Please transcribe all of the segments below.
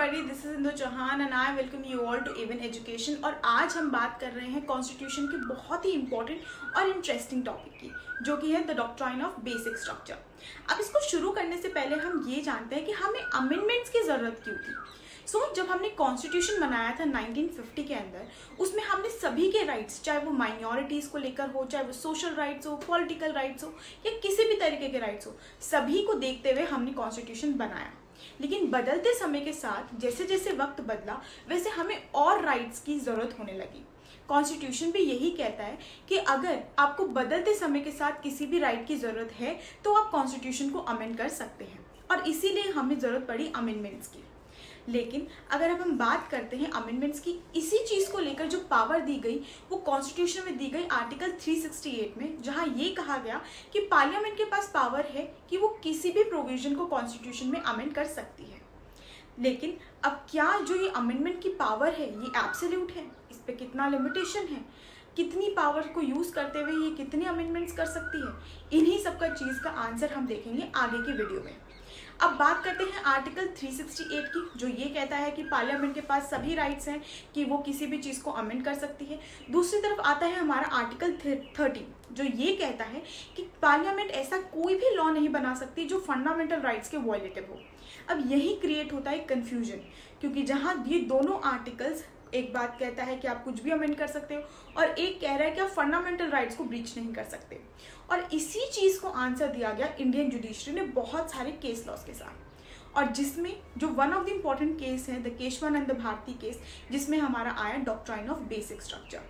Everybody this is Indu Chauhan and I welcome you all to even education और आज हम बात कर रहे हैं कॉन्स्टिट्यूशन के बहुत ही इंपॉर्टेंट और इंटरेस्टिंग टॉपिक की जो कि है the doctrine of basic structure अब इसको शुरू करने से पहले हम ये जानते हैं कि हमें अमेंडमेंट्स की ज़रूरत क्यों थी? सो so, जब हमने कॉन्स्टिट्यूशन बनाया था 1950 के अंदर उसमें हमने सभी के राइट्स चाहे वो माइनॉरिटीज़ को लेकर हो चाहे वो सोशल राइट्स हो पॉलिटिकल राइट्स हो या किसी भी तरीके के राइट्स हो सभी को देखते हुए हमने कॉन्स्टिट्यूशन बनाया। लेकिन बदलते समय के साथ जैसे जैसे वक्त बदला, वैसे हमें और राइट्स की ज़रूरत होने लगी। कॉन्स्टिट्यूशन भी यही कहता है कि अगर आपको बदलते समय के साथ किसी भी राइट की ज़रूरत है तो आप कॉन्स्टिट्यूशन को अमेंड कर सकते हैं। और इसीलिए हमें ज़रूरत पड़ी अमेंडमेंट्स की। लेकिन अगर अब हम बात करते हैं अमेंडमेंट्स की, इसी चीज़ को लेकर जो पावर दी गई, वो कॉन्स्टिट्यूशन में दी गई आर्टिकल 368 में, जहाँ ये कहा गया कि पार्लियामेंट के पास पावर है कि वो किसी भी प्रोविज़न को कॉन्स्टिट्यूशन में अमेंड कर सकती है। लेकिन अब क्या जो ये अमेंडमेंट की पावर है, ये एब्सोल्यूट है? इस पर कितना लिमिटेशन है? कितनी पावर को यूज़ करते हुए ये कितनी अमेंडमेंट्स कर सकती है? इन्हीं सब का चीज़ का आंसर हम देखेंगे आगे की वीडियो में। अब बात करते हैं आर्टिकल 368 की, जो ये कहता है कि पार्लियामेंट के पास सभी राइट्स हैं कि वो किसी भी चीज़ को अमेंड कर सकती है। दूसरी तरफ़ आता है हमारा आर्टिकल थर्टी जो ये कहता है कि पार्लियामेंट ऐसा कोई भी लॉ नहीं बना सकती जो फंडामेंटल राइट्स के वॉयलेटिव हो। अब यही क्रिएट होता है कन्फ्यूज़न क्योंकि जहाँ ये दोनों आर्टिकल्स एक बात कहता है कि आप कुछ भी अमेंड कर सकते हो और एक कह रहा है कि आप फंडामेंटल राइट्स को ब्रीच नहीं कर सकते। और इसी चीज़ को आंसर दिया गया इंडियन जुडिशरी ने बहुत सारे केस लॉस के साथ। और जिसमें जो one of the important case है द केशवानंद भारती केस जिसमें हमारा आया डॉक्ट्राइन ऑफ़ बेसिक स्ट्रक्चर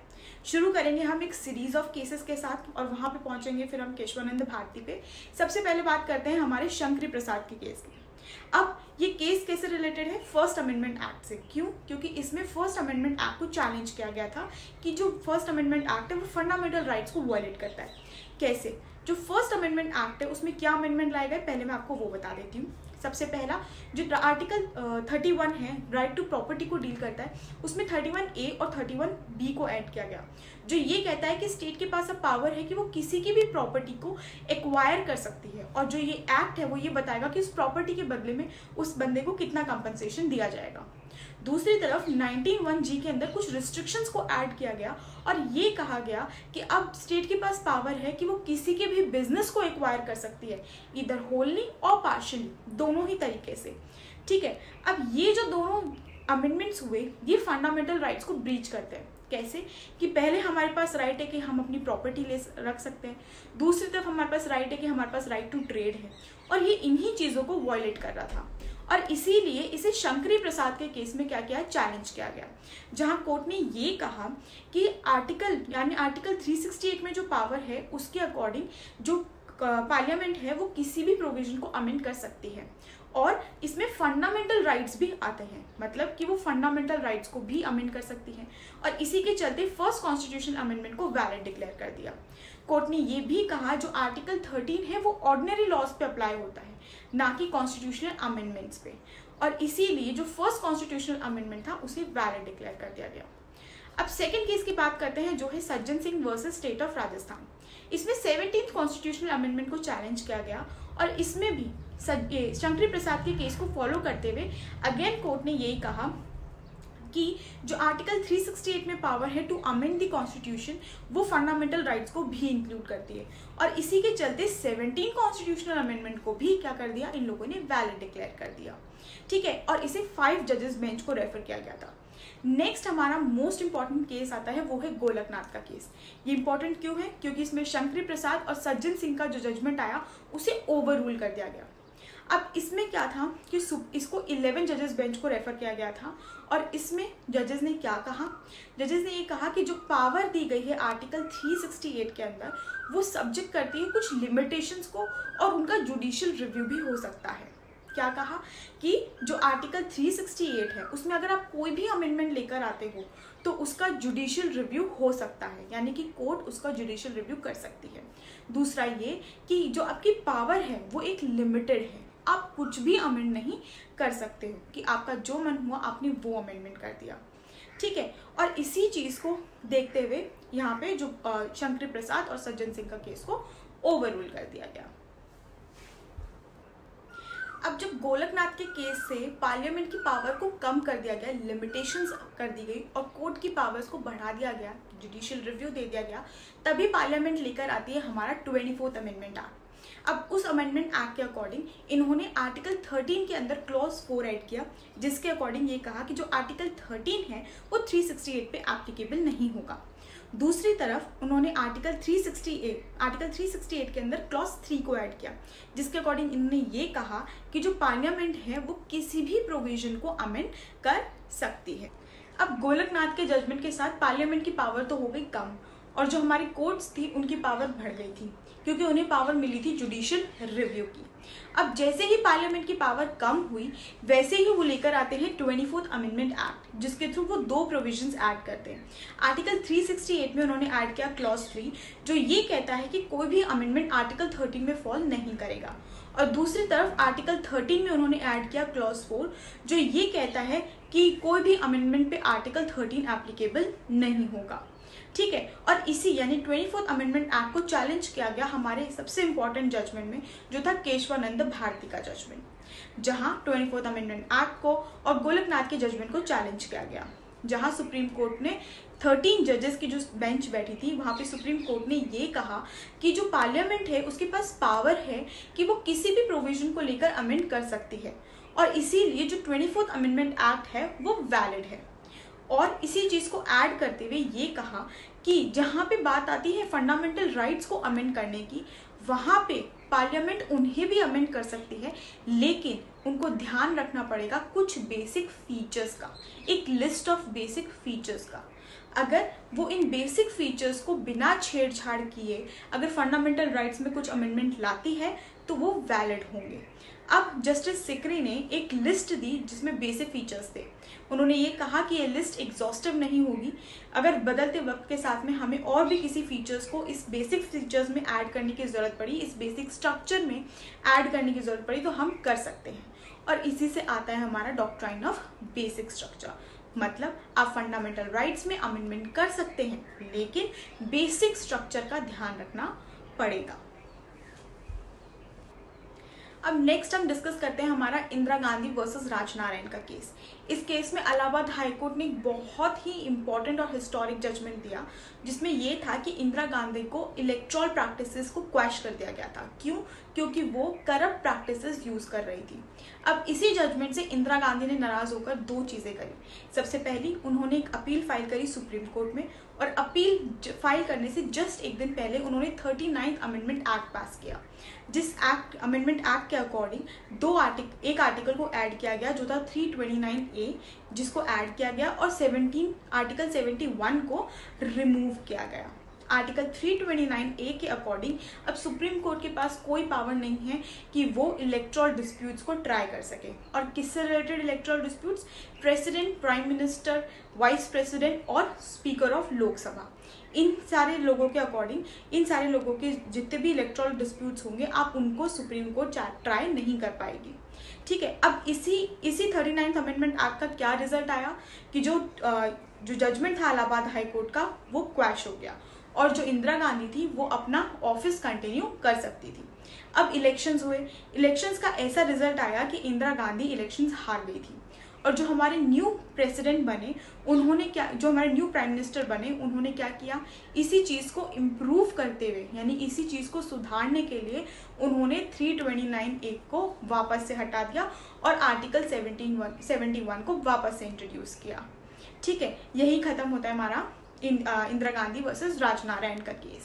शुरू करेंगे हम एक सीरीज़ ऑफ़ केसेस के साथ और वहाँ पे पहुँचेंगे फिर हम केशवानंद भारती पे। सबसे पहले बात करते हैं हमारे शंकरी प्रसाद के केस की। अब ये केस कैसे रिलेटेड है? फ़र्स्ट अमेंडमेंट एक्ट से। क्यों? क्योंकि इसमें फ़र्स्ट अमेंडमेंट एक्ट को चैलेंज किया गया था कि जो फ़र्स्ट अमेंडमेंट एक्ट है, वो फंडामेंटल राइट्स को वायलेट करता है। कैसे? जो फ़र्स्ट अमेंडमेंट एक्ट है, उसमें क्या अमेंडमेंट लाए गए? पहले मैं आपको वो बता देती हूँ। सबसे पहला, जो आर्टिकल थर्टी वन है राइट टू प्रॉपर्टी को डील करता है, उसमें थर्टी वन ए और थर्टी वन बी को ऐड किया गया। जो ये कहता है कि स्टेट के पास अब पावर है कि वो किसी की भी प्रॉपर्टी को एक्वायर कर सकती है और जो ये एक्ट है, वो ये बताएगा कि उस प्रॉपर्टी के बदले में उस बंदे को कितना कंपनसेशन दिया जाएगा। दूसरी तरफ़ 19 जी के अंदर कुछ रिस्ट्रिक्शंस को ऐड किया गया और ये कहा गया कि अब स्टेट के पास पावर है कि वो किसी के भी बिज़नेस को एक्वायर कर सकती है इधर होलली और पार्शली दोनों ही तरीके से। ठीक है, अब ये जो दोनों अमेंडमेंट्स हुए, ये फंडामेंटल राइट्स को ब्रीच करते हैं। कैसे? कि पहले हमारे पास राइट है कि हम अपनी प्रॉपर्टी ले रख सकते हैं। दूसरी तरफ़ हमारे पास राइट है कि हमारे पास राइट टू ट्रेड है। और ये इन्हीं चीज़ों को वॉयलेट कर रहा था। और इसीलिए इसे शंकरी प्रसाद के केस में क्या किया चैलेंज किया गया। जहाँ कोर्ट ने ये कहा कि आर्टिकल यानी आर्टिकल 368 में जो पावर है, उसके अकॉर्डिंग जो पार्लियामेंट है, वो किसी भी प्रोविज़न को अमेंड कर सकती है। और इसमें फंडामेंटल राइट्स भी आते हैं मतलब कि वो फंडामेंटल राइट्स को भी अमेंड कर सकती हैं। और इसी के चलते फ़र्स्ट कॉन्स्टिट्यूशन अमेंडमेंट को वैलिड डिक्लेयर कर दिया। कोर्ट ने ये भी कहा जो आर्टिकल 13 है, वो ऑर्डिनरी लॉज पे अप्लाई होता है, ना कि कॉन्स्टिट्यूशनल अमेंडमेंट्स पे। और इसीलिए जो फ़र्स्ट कॉन्स्टिट्यूशनल अमेंडमेंट था, उसे वैलिड डिक्लेयर कर दिया गया। अब सेकेंड केस की बात करते हैं, जो है Sajjan Singh versus state of Rajasthan. इसमें सेवनटीन कॉन्स्टिट्यूशनल अमेंडमेंट को चैलेंज किया गया और इसमें भी शंकरी प्रसाद के केस को फॉलो करते हुए अगेन कोर्ट ने यही कहा कि जो आर्टिकल 368 में पावर है टू अमेंड द कॉन्स्टिट्यूशन वो फंडामेंटल राइट्स को भी इंक्लूड करती है। और इसी के चलते 17 कॉन्स्टिट्यूशनल अमेंडमेंट को भी क्या कर दिया? इन लोगों ने वैलिड डिक्लेयर कर दिया। ठीक है? और इसे फाइव जजेस बेंच को रेफर किया गया था। नेक्स्ट हमारा मोस्ट इंपॉर्टेंट केस आता है, वो है गोलकनाथ का केस ये इंपॉर्टेंट क्यों है? क्योंकि इसमें शंकरी प्रसाद और सज्जन सिंह का जो जजमेंट आया, उसे ओवर रूल कर दिया गया। अब इसमें क्या था कि इसको 11 जजेस बेंच को रेफर किया गया था और इसमें जजेस ने क्या कहा? जजेस ने ये कहा कि जो पावर दी गई है आर्टिकल 368 के अंदर, वो सब्जेक्ट करती है कुछ लिमिटेशंस को और उनका जुडिशियल रिव्यू भी हो सकता है। क्या कहा? कि जो आर्टिकल 368 है, उसमें अगर आप कोई भी अमेंडमेंट लेकर आते हो तो उसका जुडिशियल रिव्यू हो सकता है, यानी कि कोर्ट उसका जुडिशियल रिव्यू कर सकती है। दूसरा ये कि जो आपकी पावर है, वो एक लिमिटेड है। आप कुछ भी अमेंड नहीं कर सकते हो कि आपका जो मन हुआ आपने वो अमेंडमेंट कर दिया। ठीक है? और इसी चीज़ को देखते हुए यहाँ पे जो शंकर प्रसाद और सज्जन सिंह का केस को ओवर रूल कर दिया गया। अब जब गोलकनाथ के केस से पार्लियामेंट की पावर को कम कर दिया गया लिमिटेशंस कर दी गई और कोर्ट की पावर्स को बढ़ा दिया गया जुडिशियल रिव्यू दे दिया गया, तभी पार्लियामेंट लेकर आती है हमारा ट्वेंटी फोर्थ अमेंडमेंट एक्ट अब उस अमेंडमेंट एक्ट के अकॉर्डिंग इन्होंने आर्टिकल 13 के अंदर क्लॉज फोर ऐड किया, जिसके अकॉर्डिंग ये कहा कि जो आर्टिकल 13 है, वो 368 पे एप्लीकेबल नहीं होगा। दूसरी तरफ़ उन्होंने आर्टिकल 368 आर्टिकल 368 के अंदर क्लॉज थ्री को ऐड किया, जिसके अकॉर्डिंग इन्होंने ये कहा कि जो पार्लियामेंट है, वो किसी भी प्रोविज़न को अमेंड कर सकती है। अब गोलकनाथ के जजमेंट के साथ पार्लियामेंट की पावर तो हो गई कम, और जो हमारी कोर्ट्स थी, उनकी पावर बढ़ गई थी। क्योंकि उन्हें पावर मिली थी जुडिशियल रिव्यू की। अब जैसे ही पार्लियामेंट की पावर कम हुई, वैसे ही वो लेकर आते हैं ट्वेंटी फोर्थ अमेंडमेंट एक्ट जिसके थ्रू वो दो प्रोविजंस ऐड करते हैं। आर्टिकल 368 में उन्होंने ऐड किया क्लॉज थ्री जो ये कहता है कि कोई भी अमेंडमेंट आर्टिकल 13 में फॉल नहीं करेगा। और दूसरी तरफ़ आर्टिकल 13 में उन्होंने ऐड किया क्लॉज फोर जो ये कहता है कि कोई भी अमेंडमेंट पे आर्टिकल 13 एप्लीकेबल नहीं होगा। ठीक है? और इसी यानी ट्वेंटी फोर्थ अमेंडमेंट एक्ट को चैलेंज किया गया हमारे सबसे इंपॉर्टेंट जजमेंट में, जो था केशवानंद भारती का जजमेंट जहाँ ट्वेंटी फोर्थ अमेंडमेंट एक्ट को और गोलकनाथ के जजमेंट को चैलेंज किया गया, जहाँ सुप्रीम कोर्ट ने 13 जजेस की जो बेंच बैठी थी, वहाँ पे सुप्रीम कोर्ट ने ये कहा कि जो पार्लियामेंट है, उसके पास पावर है कि वो किसी भी प्रोविज़न को लेकर अमेंड कर सकती है। और इसीलिए जो ट्वेंटी फोर्थ अमेंडमेंट एक्ट है, वो वैलिड है। और इसी चीज़ को ऐड करते हुए ये कहा कि जहाँ पे बात आती है फंडामेंटल राइट्स को अमेंड करने की, वहाँ पे पार्लियामेंट उन्हें भी अमेंड कर सकती है, लेकिन उनको ध्यान रखना पड़ेगा कुछ बेसिक फीचर्स का, एक लिस्ट ऑफ़ बेसिक फीचर्स का। अगर वो इन बेसिक फीचर्स को बिना छेड़छाड़ किए, अगर फंडामेंटल राइट्स में कुछ अमेंडमेंट लाती है तो वो वैलिड होंगे। अब जस्टिस सिकरी ने एक लिस्ट दी जिसमें बेसिक फीचर्स थे। उन्होंने ये कहा कि ये लिस्ट एग्जॉस्टिव नहीं होगी। अगर बदलते वक्त के साथ में हमें और भी किसी फीचर्स को इस बेसिक फीचर्स में ऐड करने की ज़रूरत पड़ी, इस बेसिक स्ट्रक्चर में ऐड करने की ज़रूरत पड़ी तो हम कर सकते हैं। और इसी से आता है हमारा डॉक्ट्राइन ऑफ़ बेसिक स्ट्रक्चर मतलब आप फंडामेंटल राइट्स में अमेंडमेंट कर सकते हैं, लेकिन बेसिक स्ट्रक्चर का ध्यान रखना पड़ेगा। अब नेक्स्ट हम डिस्कस करते हैं हमारा इंदिरा गांधी वर्सेस राजनारायण का केस इस केस में इलाहाबाद हाईकोर्ट ने बहुत ही इंपॉर्टेंट और हिस्टोरिक जजमेंट दिया, जिसमें यह था कि इंदिरा गांधी को इलेक्ट्रॉल प्रैक्टिसेस को क्वैश कर दिया गया था। क्यों? क्योंकि वो करप्ट प्रैक्टिसेस यूज़ कर रही थी। अब इसी जजमेंट से इंदिरा गांधी ने नाराज़ होकर दो चीज़ें करी। सबसे पहली, उन्होंने एक अपील फ़ाइल करी सुप्रीम कोर्ट में और अपील फ़ाइल करने से जस्ट एक दिन पहले उन्होंने thirty ninth amendment act pass किया। जिस एक्ट अमेंडमेंट एक्ट के अकॉर्डिंग दो आर्टिक एक आर्टिकल को ऐड किया गया जो था 329 ए जिसको ऐड किया गया और 17 आर्टिकल 71 को रिमूव किया गया। आर्टिकल 329 ए के अकॉर्डिंग अब सुप्रीम कोर्ट के पास कोई पावर नहीं है कि वो इलेक्ट्रॉल डिस्प्यूट्स को ट्राई कर सके। और किससे related electoral disputes president prime minister vice president और स्पीकर ऑफ़ लोकसभा इन सारे लोगों के अकॉर्डिंग इन सारे लोगों के जितने भी इलेक्ट्रॉल डिस्प्यूट्स होंगे, आप उनको सुप्रीम कोर्ट ट्राई नहीं कर पाएगी। ठीक है, अब इसी इसी थर्टी नाइन्थ अमेंडमेंट एक्ट का क्या रिज़ल्ट आया? कि जो जो जजमेंट था इलाहाबाद हाई कोर्ट का, वो क्वैश हो गया। और जो इंदिरा गांधी थी, वो अपना ऑफ़िस कंटिन्यू कर सकती थी। अब इलेक्शंस हुए। इलेक्शंस का ऐसा रिज़ल्ट आया कि इंदिरा गांधी इलेक्शंस हार गई थी। और जो हमारे न्यू प्रेसिडेंट बने, उन्होंने क्या, जो हमारे न्यू प्राइम मिनिस्टर बने, उन्होंने क्या किया? इसी चीज़ को इम्प्रूव करते हुए, यानी इसी चीज़ को सुधारने के लिए उन्होंने 329 ए को वापस से हटा दिया और आर्टिकल 17 71 को वापस से इंट्रोड्यूस किया। ठीक है, यही खत्म होता है हमारा इंदिरा गांधी वर्सेस राजनारायण का केस